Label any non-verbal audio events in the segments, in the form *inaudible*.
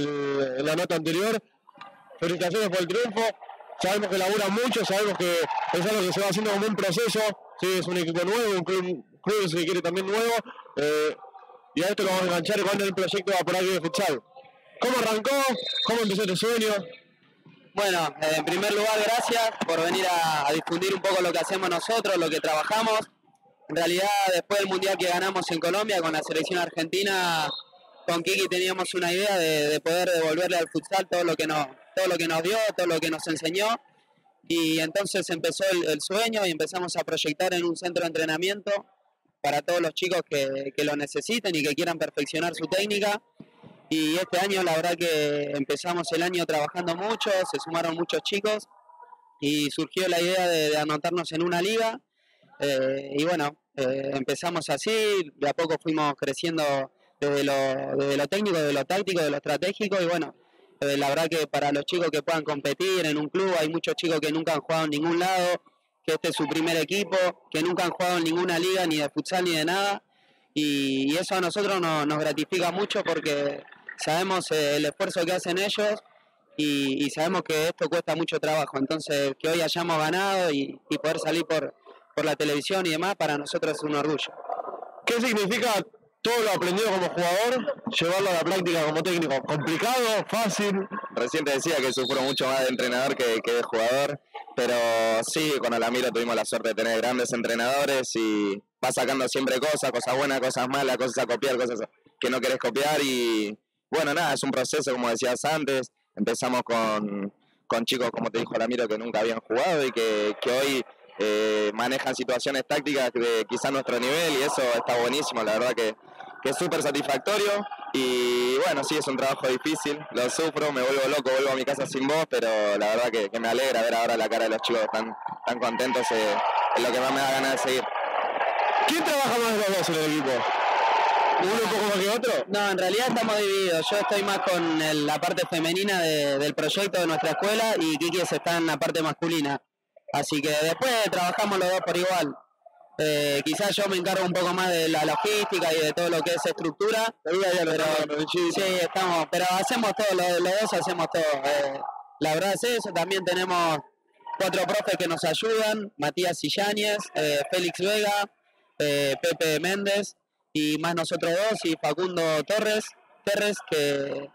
eh, en la nota anterior. Felicitaciones por el triunfo. Sabemos que laburan mucho, sabemos que es algo que se va haciendo como un proceso. Sí, es un equipo nuevo, un club, club si quiere también nuevo. eh, y a esto lo vamos a enganchar cuando el proyecto va por aquí de futsal. ¿Cómo arrancó? ¿Cómo empezó este sueño? Bueno, eh, en primer lugar, gracias por venir a difundir un poco lo que hacemos nosotros, lo que trabajamos. En realidad, después del mundial que ganamos en Colombia con la selección argentina, con Kiki teníamos una idea de, de poder devolverle al futsal todo lo que nos, todo lo que nos dio, todo lo que nos enseñó. Y entonces empezó el, sueño y empezamos a proyectar en un centro de entrenamiento para todos los chicos que, que lo necesiten y que quieran perfeccionar su técnica. Y este año la verdad que empezamos el año trabajando mucho, se sumaron muchos chicos y surgió la idea de, de anotarnos en una liga. eh, y bueno, eh, empezamos así, de a poco fuimos creciendo desde lo, desde lo técnico, desde lo táctico, de lo estratégico y bueno, eh, la verdad que para los chicos que puedan competir en un club, hay muchos chicos que nunca han jugado en ningún lado, que este es su primer equipo, que nunca han jugado en ninguna liga, ni de futsal ni de nada. Y, eso a nosotros no- nos gratifica mucho porque sabemos eh, el esfuerzo que hacen ellos y, y sabemos que esto cuesta mucho trabajo. Entonces, que hoy hayamos ganado y, y poder salir por, por la televisión y demás, para nosotros es un orgullo. ¿Qué significa todo lo aprendido como jugador, llevarlo a la práctica como técnico? ¿Complicado? ¿Fácil? Recién te decía que sufro mucho más de entrenador que, que de jugador, pero sí, con Alamiro tuvimos la suerte de tener grandes entrenadores y va sacando siempre cosas, cosas buenas, cosas malas, cosas a copiar, cosas que no querés copiar y bueno, nada, es un proceso como decías antes, empezamos con, con chicos, como te dijo Alamiro, que nunca habían jugado y que, que hoy eh, manejan situaciones tácticas de quizá nuestro nivel y eso está buenísimo, la verdad que, que es súper satisfactorio y bueno, sí, es un trabajo difícil, lo sufro, me vuelvo loco, vuelvo a mi casa sin voz, pero la verdad que, que me alegra ver ahora la cara de los chicos tan, tan contentos, eh, es lo que más me da ganas de seguir. ¿Quién trabaja más de los dos en el equipo? ¿Uno un poco más que otro? No, en realidad estamos divididos. Yo estoy más con el- la parte femenina de- del proyecto de nuestra escuela y Kiki está en la parte masculina. Así que después trabajamos los dos por igual. Eh, quizás yo me encargo un poco más de la logística y de todo lo que es estructura. Pero, sí, estamos, pero hacemos todo, los, los dos hacemos todo. Eh, la verdad es eso, también tenemos cuatro profes que nos ayudan, Matías Silláñez, eh, Félix Vega, eh, Pepe Méndez y más nosotros dos y Facundo Torres, Terres que,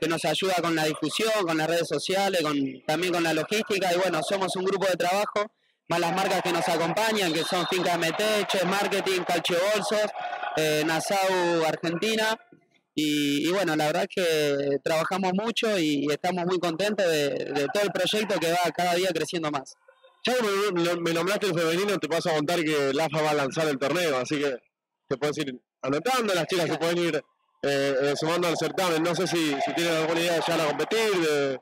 que nos ayuda con la difusión, con las redes sociales, con, también con la logística y bueno, somos un grupo de trabajo, más las marcas que nos acompañan, que son Finca Meteche, Marketing, Calcio Bolsos, eh, Nassau Argentina y, y bueno, la verdad es que trabajamos mucho y estamos muy contentos de, de todo el proyecto que va cada día creciendo más. Ya me, me- nombraste el femenino, te paso a contar que LAFA va a lanzar el torneo, así que te puedes ir anotando, las chicas se pueden ir eh, eh, sumando al certamen. No sé si, si tienen alguna idea de llegar a competir. de-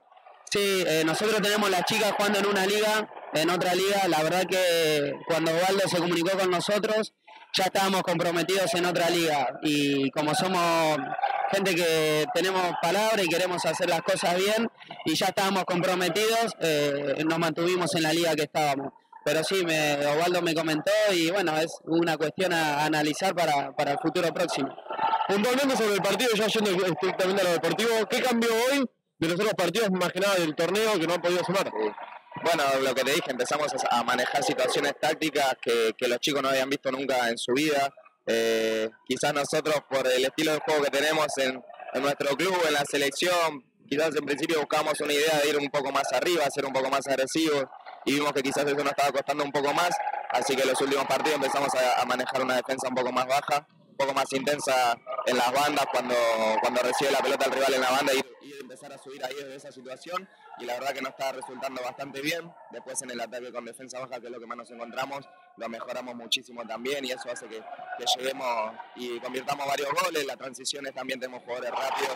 Sí, eh, nosotros tenemos las chicas jugando en una liga, en otra liga. La verdad que cuando Waldo se comunicó con nosotros, ya estábamos comprometidos en otra liga. Y como somos gente que tenemos palabra y queremos hacer las cosas bien, y ya estábamos comprometidos, eh, nos mantuvimos en la liga que estábamos. Pero sí, me, Osvaldo me comentó y bueno, es una cuestión a, a analizar para, para el futuro próximo. Puntualmente sobre el partido, ya yendo estrictamente a lo deportivo, ¿qué cambió hoy de los otros partidos, más que nada del torneo, que no han podido sumar? Bueno, lo que te dije, empezamos a manejar situaciones tácticas que, los chicos no habían visto nunca en su vida. Eh, quizás nosotros, por el estilo de juego que tenemos en, en nuestro club, en la selección, quizás en principio buscábamos una idea de ir un poco más arriba, ser un poco más agresivos, y vimos que quizás eso nos estaba costando un poco más, así que en los últimos partidos empezamos a manejar una defensa un poco más baja, un poco más intensa en las bandas cuando, cuando recibe la pelota el rival en la banda y, y empezar a subir ahí desde esa situación y la verdad que nos está resultando bastante bien. Después en el ataque con defensa baja, que es lo que más nos encontramos, lo mejoramos muchísimo también y eso hace que, que lleguemos y convirtamos varios goles. Las transiciones también tenemos jugadores rápidos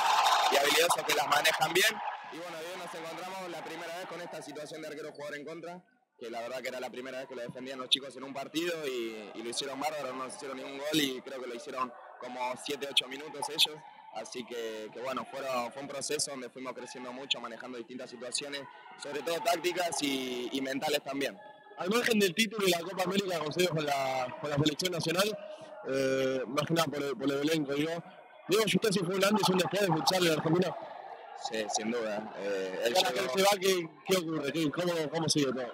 y habilidosos que las manejan bien. Y bueno, hoy nos encontramos la primera vez con esta situación de arquero jugador en contra, que la verdad que era la primera vez que lo defendían los chicos en un partido y, y lo hicieron bárbaro, no hicieron ningún gol y creo que lo hicieron como 7-8 minutos ellos. Así que, que bueno, fueron, fue un proceso donde fuimos creciendo mucho, manejando distintas situaciones, sobre todo tácticas y, y mentales también. Al margen del título y la Copa América con la, con la selección nacional, eh, más que nada por el, por el elenco, digo, Diego Justasi fue un antes y un después de futsal en Argentina. Sí, sin duda. Eh, él que se va, ¿qué, qué ocurre? ¿Qué- cómo, ¿Cómo sigue todo?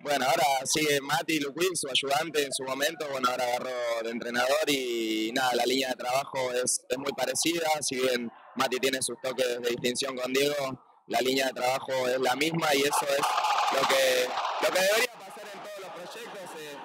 Bueno, ahora sigue Mati Luquín, su ayudante en su momento, bueno, ahora agarró de entrenador y nada, la línea de trabajo es, es muy parecida, si bien Mati tiene sus toques de distinción con Diego, la línea de trabajo es la misma y eso es lo que, lo que debería pasar en todos los proyectos, eh,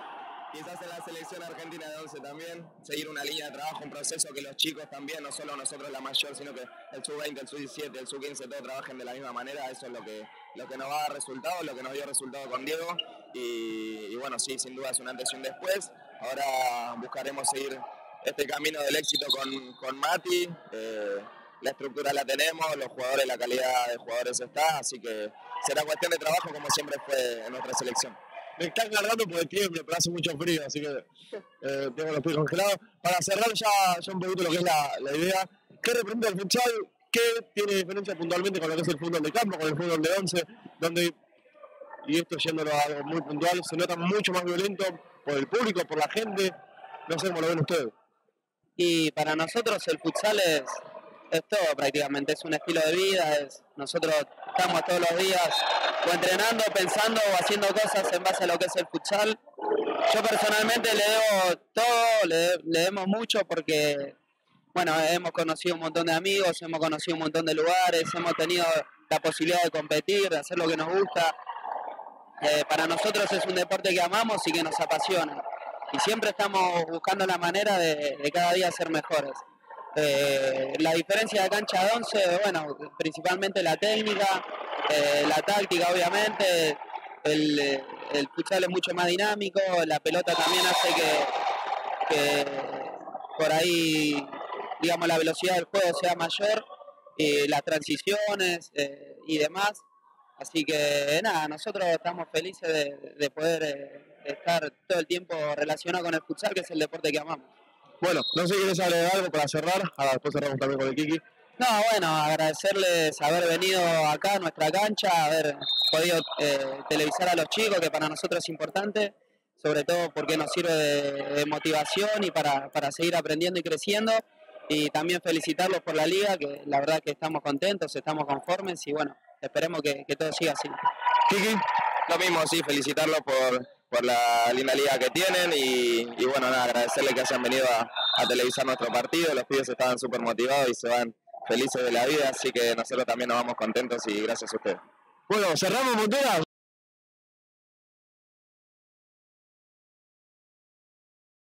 quizás en la selección argentina de 11 también, seguir una línea de trabajo, un proceso que los chicos también, no solo nosotros la mayor, sino que el sub-20, el sub-17, el sub-15, todos trabajen de la misma manera, eso es lo que, lo que nos va a dar resultados, lo que nos dio resultado con Diego y, y bueno, sí, sin duda es un antes y un después. Ahora buscaremos seguir este camino del éxito con, con Mati. eh, la estructura la tenemos, los jugadores, la calidad de jugadores está, así que será cuestión de trabajo como siempre fue en nuestra selección. Me están cargando por el tiempo, pero hace mucho frío, así que *laughs* eh, tengo los pies congelados. Para cerrar ya, ya un poquito lo que es la, la idea, ¿qué representa el futsal? ¿Qué tiene diferencia puntualmente con lo que es el fútbol de campo, con el fútbol de 11? Donde, y esto yéndolo a algo muy puntual, se nota mucho más violento por el público, por la gente. No sé cómo lo ven ustedes. Y para nosotros el futsal es, es todo prácticamente, es un estilo de vida, nosotros estamos todos los días entrenando, pensando o haciendo cosas en base a lo que es el futsal. Yo personalmente le debo todo, le, le demos mucho porque, bueno, hemos conocido un montón de amigos, hemos conocido un montón de lugares, hemos tenido la posibilidad de competir, de hacer lo que nos gusta. Eh, para nosotros es un deporte que amamos y que nos apasiona. Y siempre estamos buscando la manera de, cada día ser mejores. Eh, la diferencia de cancha de 11, bueno, principalmente la técnica, eh, la táctica obviamente, el, el futsal es mucho más dinámico, la pelota también hace que, que por ahí, digamos, la velocidad del juego sea mayor, y las transiciones eh, y demás. Así que nada, nosotros estamos felices de, de poder eh, estar todo el tiempo relacionado con el futsal, que es el deporte que amamos. Bueno, no sé si quieres agregar algo para cerrar. Ahora después cerramos también con el Kiki. No, bueno, agradecerles haber venido acá a nuestra cancha, haber podido eh, televisar a los chicos, que para nosotros es importante, sobre todo porque nos sirve de, de motivación y para, para seguir aprendiendo y creciendo. Y también felicitarlos por la liga, que la verdad que estamos contentos, estamos conformes y bueno, esperemos que, que todo siga así. Kiki, Lo mismo, sí, felicitarlos por, por la linda liga que tienen y, y bueno, nada, agradecerles que hayan venido a, a televisar nuestro partido. Los pibes estaban súper motivados y se van felices de la vida, así que nosotros también nos vamos contentos y gracias a ustedes. bueno, cerramos Montera.